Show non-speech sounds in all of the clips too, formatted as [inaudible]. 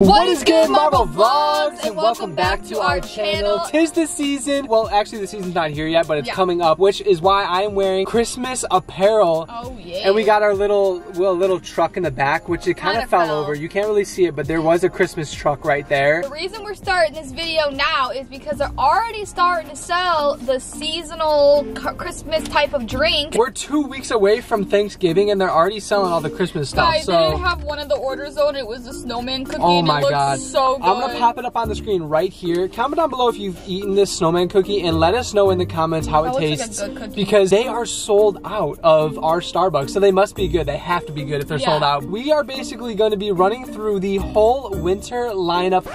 What is good, Marble Vlogs? And welcome back to our channel. Tis the season. Well, actually, the season's not here yet, but it's Yeah. coming up, which is why I am wearing Christmas apparel. Oh yeah. And we got our little well, little truck in the back, which it kind of fell, fell. over. You can't really see it, but there was a Christmas truck right there. The reason we're starting this video now is because they're already starting to sell the seasonal Christmas type of drink. We're two weeks away from Thanksgiving, and they're already selling all the Christmas stuff. Guys, they so. didn't have one of the orders and it was the snowman cookie. Oh my god. so good. I'm gonna pop it up on the screen right here. Comment down below if you've eaten this snowman cookie and let us know in the comments how it That looks like a tastes. good because they are sold out of our Starbucks. So they must be good. They have to be good if they're Yeah. sold out. We are basically going to be running through the whole winter lineup.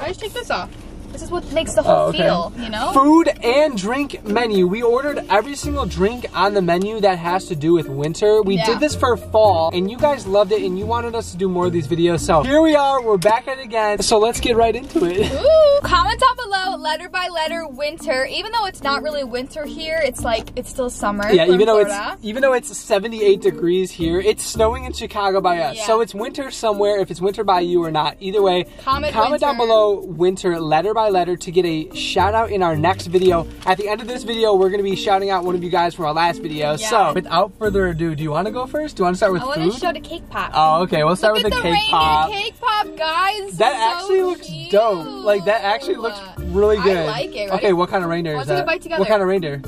I just take this off. This is what makes the whole Oh, okay. feel, you know? Food and drink menu. We ordered every single drink on the menu that has to do with winter. We Yeah. did this for fall and you guys loved it and you wanted us to do more of these videos. So here we are. We're back at it again. So let's get right into it. [laughs] Ooh. Comment down below, letter by letter, winter. Even though it's not really winter here, it's like it's still summer. Yeah, even though it's even though it's 78 degrees here, it's snowing in Chicago by us. Yeah. So it's winter somewhere. If it's winter by you or not, either way, Comment down below winter letter by letter to get a shout out in our next video. At the end of this video, we're gonna be shouting out one of you guys from our last video. Yeah. So without further ado, do you want to go first? Do you want to start with I want food? to show the cake pop. oh, okay. We'll start Look with the, the, cake pop. cake pop, guys. That So actually looks cute. dope. Like that actually looks really good. I like it. Ready? Okay, what kind of reindeer Let's is that? bite together. What kind of reindeer?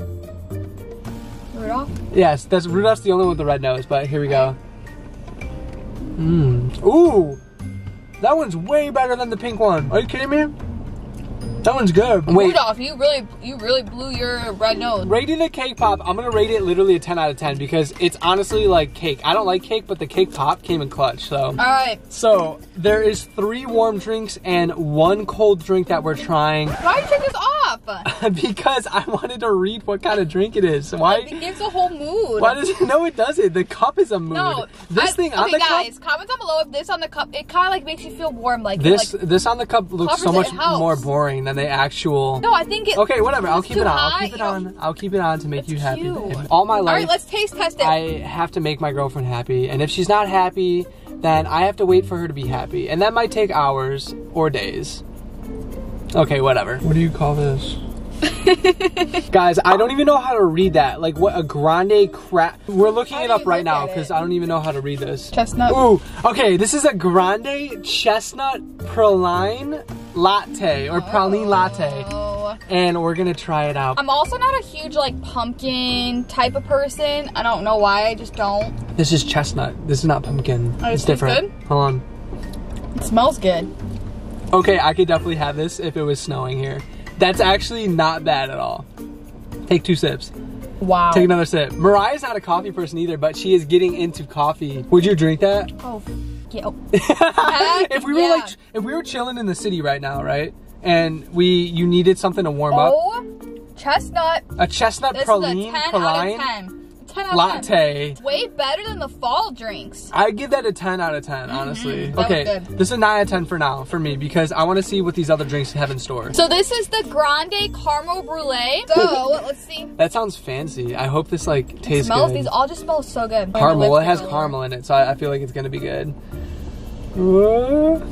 Rudolph. Yes, that's Rudolph's the only one with the red nose, but here we go. Mmm. Ooh! That one's way better than the pink one. Are you kidding me? That one's good. Wait, Rudolph, you really, you really blew your red nose. rating the cake pop, I'm gonna rate it literally a 10 out of 10 because it's honestly like cake. I don't like cake, but the cake pop came in clutch, so. All right. So, there is three warm drinks and one cold drink that we're trying Why you take this off? [laughs] because I wanted to read what kind of drink it is. Why? It gives a whole mood. Why does it? No, it doesn't. The cup is a mood. No, this I- thing on okay, the guys, cup. comment down below if this on the cup. It kind of like makes you feel warm, like This Like, this on the cup looks so much it, it helps. more boring than the actual. no, I think it. Okay, whatever. I'll keep it on. hot, I'll keep it on. I'll keep it on to make you happy. cute. All my life, All right, let's taste test it. I have to make my girlfriend happy, and if she's not happy, then I have to wait for her to be happy, and that might take hours or days. Okay, whatever. What do you call this? [laughs] Guys, I don't even know how to read that. Like what a grande crap. We're looking How it up right now because? I don't even know how to read this. Chestnut. Ooh, okay, this is a grande chestnut praline latte or praline latte, Oh. and we're gonna try it out. I'm also not a huge like pumpkin type of person. I don't know why. I just don't. This is chestnut. This is not pumpkin. Oh, it's tastes different. Hold on. It smells good. Okay, I could definitely have this if it was snowing here. That's actually not bad at all. Take two sips. Wow. Take another sip. Mariah's not a coffee person either, but she is getting into coffee. Would you drink that? Oh, yeah. Oh. [laughs] if we were yeah. like, if we were chilling in the city right now, right, and we you needed something to warm up, Oh, chestnut. a chestnut This praline, is a 10 out praline of 10. 10 out of 10. latte. Way better than the fall drinks. I give that a 10 out of 10, honestly. Mm-hmm. That okay, good. this is a 9 out of 10 for now, for me, because I want to see what these other drinks have in store. So this is the Grande Caramel Brulee. So [laughs] let's see. That sounds fancy. I hope this, like, tastes smells. good. These all just smell so good. caramel. Well, it has caramel in it, so I, I feel like it's gonna be good. Whoa.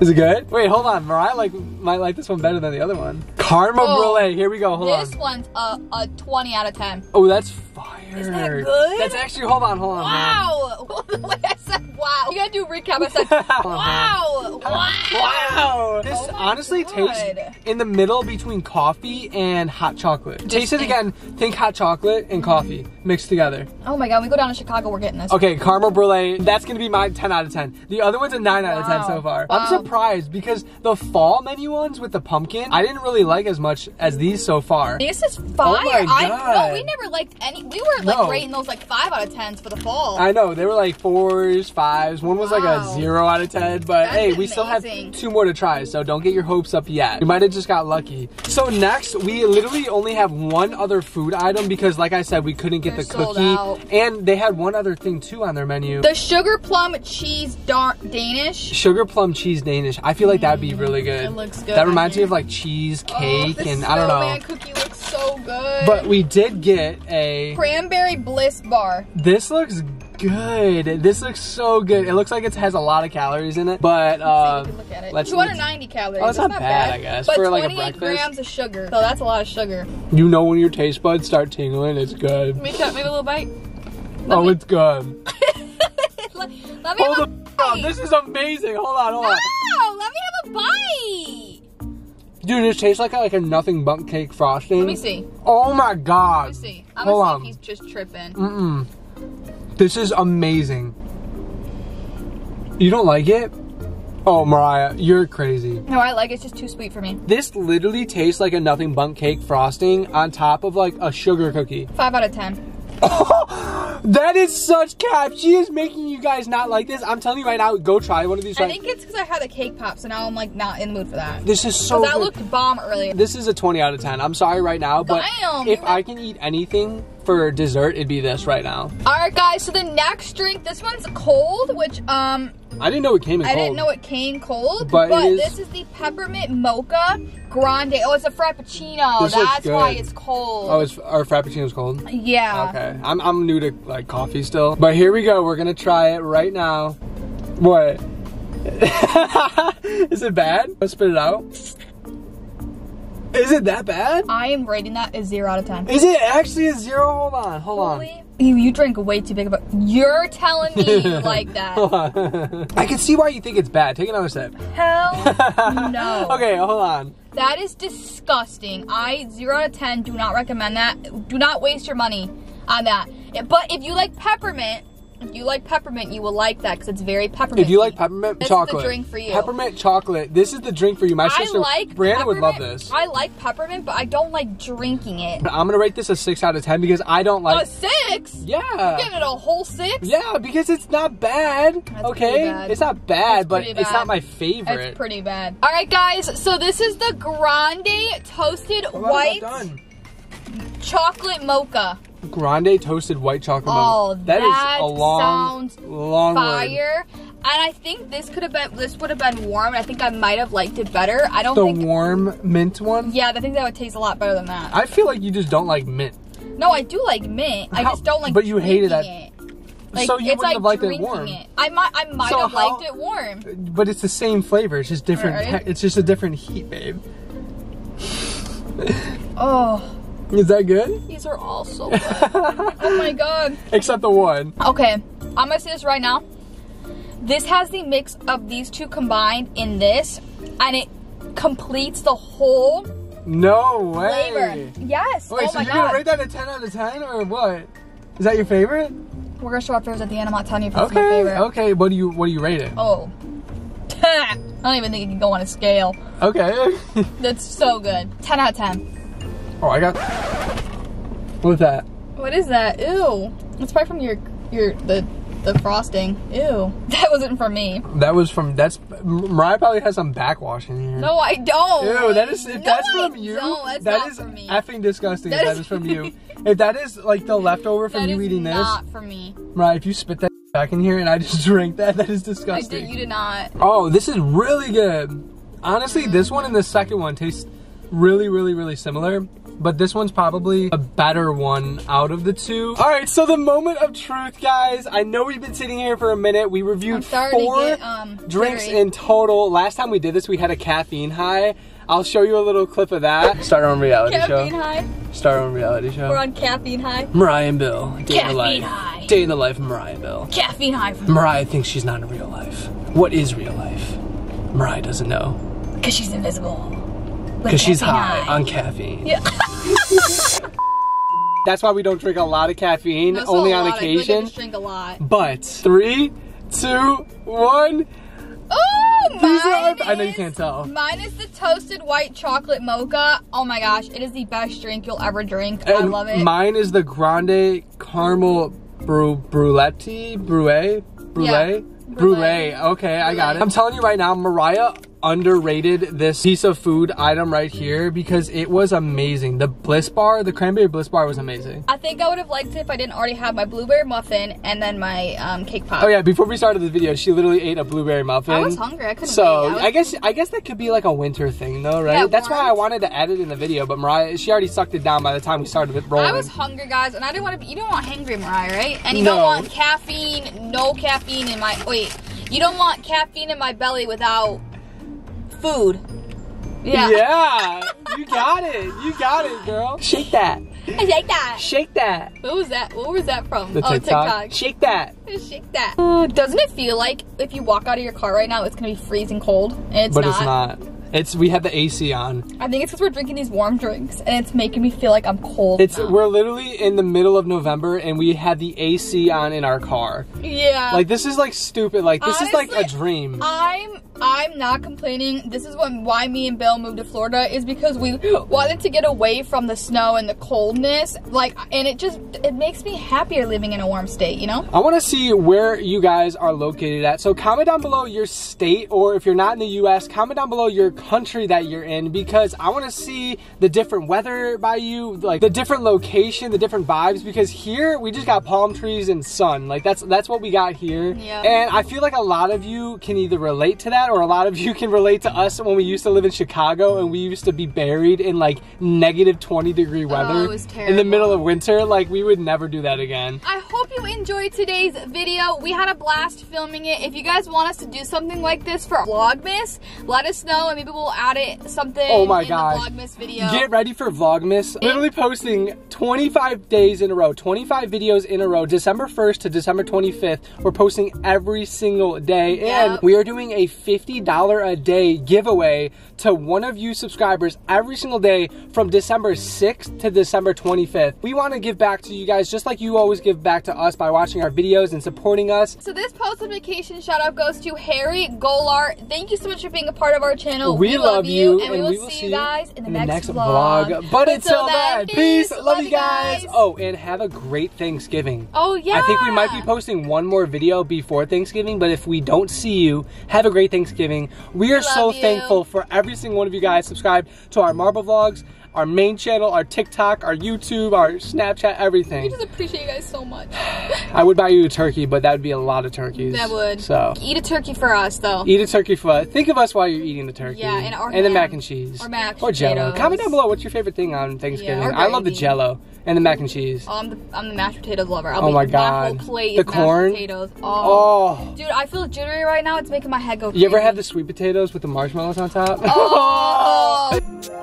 Is it good? Wait, hold on. Mariah like might like this one better than the other one. Caramel Oh, brulee. Here we go. Hold This on. This one's a, a 20 out of 10. Oh, that's fire. Isn't that good? That's actually. Hold on. Hold on. Wow! [laughs] the way I said wow. You gotta do a recap. I said [laughs] wow! Wow! Wow! This Oh honestly God. tastes in the middle between coffee and hot chocolate. Taste it again. Think hot chocolate and coffee mixed together. Oh my god, when we go down to Chicago, we're getting this. Okay, caramel brulee. That's gonna be my 10 out of 10. The other one's a 9 out of 10 so far. Wow. I'm surprised because the fall menu ones with the pumpkin, I didn't really like as much as these so far. This is oh fire. Oh I no, we never liked any. We were like No. rating those like five out of tens for the fall. I know they were like fours, fives. One was like a zero out of ten. But That's hey, we still have two more to try, so don't get your hopes up yet. We might have just got lucky. So next, we literally only have one other food item because, like I said, we couldn't get They're the cookie, out. and they had one other thing too on their menu. the sugar plum cheese Danish. Sugar plum cheese Danish. I feel like mm. that'd be really good. It looks good That reminds me of like cheese Oh, cake and I don't know. cookie looks so good. But we did get a. cranberry bliss bar. This looks good. This looks so good. It looks like it has a lot of calories in it, but uh, look at it. let's- 290 calories. Oh, it's That's not bad, I guess, But for, like, a 28 breakfast. grams of sugar. So that's a lot of sugar. you know when your taste buds start tingling, it's good. Let me cut maybe a little bite. Oh, me- it's good. [laughs] let, let me Hold have a bite. up. This is amazing. Hold on, hold on. no, let me have a bite. Dude, this tastes like a, like a nothing but cake frosting. Let me see. Oh my god. Let me see. I'm Hold gonna on. see if he's just tripping. Mm-mm. This is amazing. You don't like it? Oh, Mariah, you're crazy. No, I like it. It's just too sweet for me. This literally tastes like a nothing bunk cake frosting on top of like a sugar cookie. Five out of ten. [laughs] that is such cap. She is making you guys not like this. I'm telling you right now, go try one of these. I Right. think it's because I had the cake pop, so now I'm like not in the mood for that. This is so that good. looked bomb earlier. this is a 20 out of 10. I'm sorry right now, but Damn, if I can eat anything for dessert, it'd be this right now. All right, guys. So the next drink, this one's cold, which um I didn't know it came in I cold. didn't know it came cold, But but, is- this is the peppermint mocha grande. Oh, it's a frappuccino. This That's why it's cold. Oh, it's our frappuccino's cold. yeah. Okay, I'm I'm new to like coffee still, but here we go. We're gonna try it right now. What? [laughs] Is it bad? Let's spit it out. Is it that bad? I am rating that a zero out of ten. Is it actually a zero? Hold on, hold on. You you drink way too big of a. You're telling me you [laughs] like that? Hold on. I can see why you think it's bad. Take another sip. Hell [laughs] no. Okay, hold on. That is disgusting. I zero out of ten do not recommend that. Do not waste your money on that. But if you like peppermint, if you like peppermint, you will like that because it's very peppermint. If you like peppermint This is the chocolate, drink for you. Peppermint chocolate. This is the drink for you. My I sister, like Brianna, would love this. I like peppermint, but I don't like drinking it. I'm gonna rate this a six out of ten because I don't like a six? yeah. Giving it a whole six? Yeah, because it's not bad. That's okay, bad. it's not bad, That's but pretty it's not my favorite. It's pretty bad. All right, guys. So this is the grande toasted white chocolate mocha. Grande toasted white chocolate. Oh, milk. that is a long, sounds long word. Fire. And I think this could have been. This would have been warm. I think I might have liked it better. I don't The think. warm mint one. Yeah, I think that would taste a lot better than that. I feel like you just don't like mint. no, I do like mint. I How- just don't like. but you hated that- It. Like, So you wouldn't like have liked it warm. It. I might. I might So have how- liked it warm. But it's the same flavor. It's just different. Right. it's just a different heat, babe. Oh, Is that good? these are all so good. oh my god. [laughs] Except the one. Okay, I'm gonna say this right now. This has the mix of these two combined in this, and it completes the whole No way. flavor. Yes. Wait, oh so my you're god. gonna rate that a 10 out of 10 or what? Is that your favorite? We're gonna show our favorites at the end. I'm not telling you if it's my Okay. favorite. Okay. What do you what do you rate it? Oh. [laughs] I don't even think it can go on a scale. Okay. [laughs] That's so good. 10 out of 10. Oh, I got. What's that? What is that? Ew. It's probably from your your the the frosting. Ew. [laughs] That wasn't for me. That was from. That's Mariah probably has some backwash in here. No, I don't. Ew, that is if No, that's I from you. That's that not is for me. effing disgusting. That that is- is from [laughs] you. if that is like the leftover from That you eating this, not for me. Mariah, if you spit that [laughs] back in here and I just drink that, that is disgusting. I did. You did not. Oh, this is really good. Honestly, this one and the second one taste really, really, really similar. But this one's probably a better one out of the two. All right, so the moment of truth, guys. I know we've been sitting here for a minute. We reviewed four get um drinks jittery. in total. Last time we did this, we had a caffeine high. I'll show you a little clip of that. Start our own reality caffeine show. high. Start our own reality show. We're on caffeine high. Mariah and Bill. Day in the Caffeine life. high. Day in the life of Mariah and Bill. Caffeine high from Mariah thinks she's not in real life. What is real life? Mariah doesn't know. because she's invisible. Because she's high on caffeine. Yeah. [laughs] That's why we don't drink a lot of caffeine, That's only on lot. I like I occasion. drink a lot. But three, two, one. Oh, These are- mine I know you can't tell. Mine is the toasted white chocolate mocha. Oh my gosh, it is the best drink you'll ever drink. I love it. Mine is the grande caramel bru bruletti brulee brulee Yeah. brulee. Okay, I got it. I'm telling you right now, Mariah underrated this piece of food item right here because it was amazing. The Bliss bar, the cranberry Bliss bar was amazing. I think I would have liked it if I didn't already have my blueberry muffin and then my um, cake pop. Oh yeah, before we started the video, she literally ate a blueberry muffin. I was hungry. I couldn't So. I I guess I guess that could be like a winter thing though, right? Yeah, That's why I wanted to add it in the video, but Mariah she already sucked it down by the time we started it rolling. I was hungry, guys, and I didn't want to be. You don't want hangry, Mariah, right? And you No. don't want caffeine. No caffeine in my. Wait, you don't want caffeine in my belly without food. Yeah. Yeah, you got it. You got it, girl. Shake that. I like that. Shake that. What was that? What was that from? The oh, TikTok. Shake that. Shake that. Uh, doesn't it feel like if you walk out of your car right now, it's gonna be freezing cold? And it's but not. it's not. It's we have the AC on. I think it's because we're drinking these warm drinks, and it's making me feel like I'm cold. It's now. we're literally in the middle of November and we had the AC on in our car. yeah. Like this is like stupid. Like this is like a dream. I'm I'm not complaining. This is what why me and Bill moved to Florida is because we wanted to get away from the snow and the coldness. Like, and it just it makes me happier living in a warm state. You know? I want to see where you guys are located at. So comment down below your state, or if you're not in the U.S., comment down below your country that you're in because I want to see the different weather by you, like the different location, the different vibes. Because here we just got palm trees and sun. Like that's that's what we got here. Yeah. And I feel like a lot of you can either relate to that, or a lot of you can relate to us when we used to live in Chicago and we used to be buried in like negative 20 degree oh, weather Oh, it was in the middle of winter. Like we would never do that again. I hope you enjoyed today's video. We had a blast filming it. If you guys want us to do something like this for Vlogmas, let us know and maybe we'll add it something Oh my in gosh. the Vlogmas video. Get ready for Vlogmas. Literally posting 25 days in a row, 25 videos in a row, December 1st to December 25th. We're posting every single day. And we are doing a $50 a day giveaway to one of you subscribers every single day from December 6th to December 25th. We want to give back to you guys just like you always give back to us by watching our videos and supporting us. So this post notification shout out goes to Harry Golar. Thank you so much for being a part of our channel. We, love you, and, we will see you guys in the, next, vlog. But until then, peace. Love you guys. guys. Oh, and have a great Thanksgiving. Oh yeah. I think we might be posting one more video before Thanksgiving, but if we don't see you, have a great Thanksgiving. We are love so you. thankful for every single one of you guys subscribed to our Marble Vlogs, our main channel, our TikTok, our YouTube, our Snapchat, everything. We just appreciate you guys so much. I would buy you a turkey, but that would be a lot of turkeys. That would. So. Eat a turkey for us though. Eat a turkey foot. Think of us while you're eating the turkey. Yeah, and our and the mac and cheese. Or mashed Or jello. Comment down below what's your favorite thing on Thanksgiving. or I love the jello and the mac and cheese. Oh, I'm the I'm the mashed potatoes lover. I'll Oh my God. whole plate The corn? potatoes. Oh. Oh. Dude, I feel jittery right now. It's making my head go. You ever crazy. have the sweet potatoes with the marshmallows on top? Oh. [laughs]